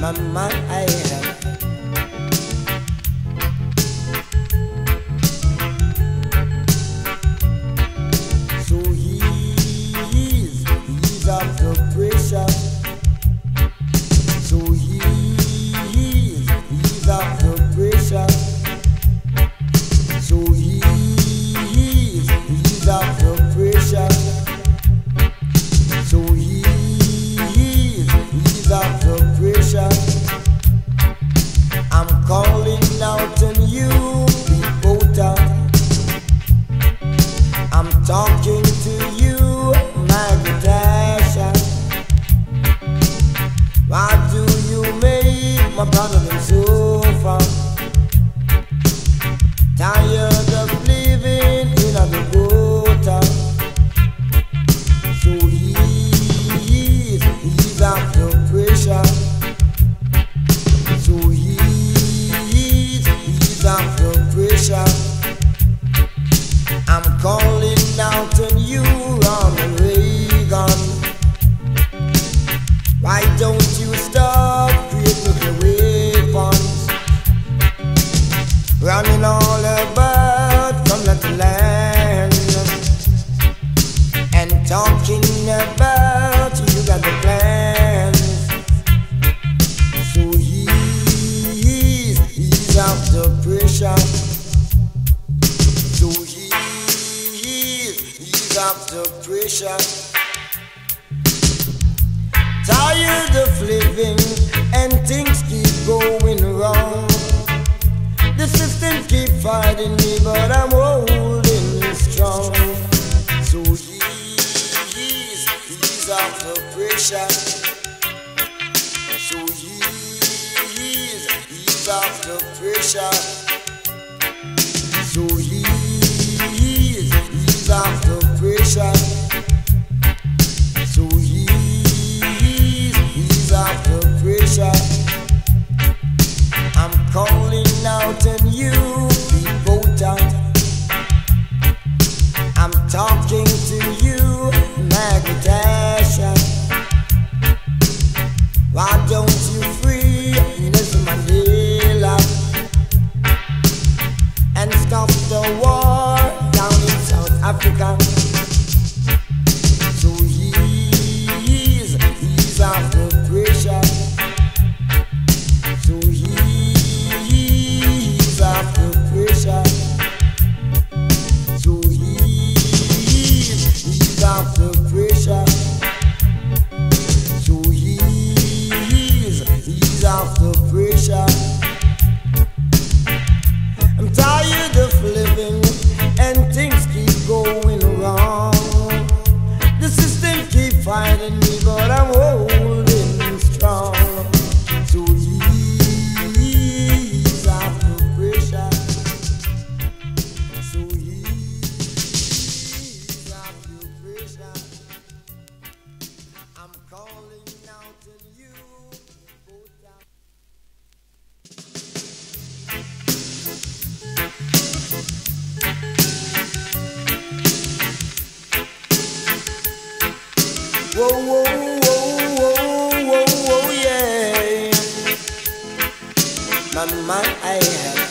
Mama, I Tired of living and things keep going wrong. The system keep fighting me, but I'm holding strong. So ease, ease off the pressure. So ease, ease off the pressure. mama I have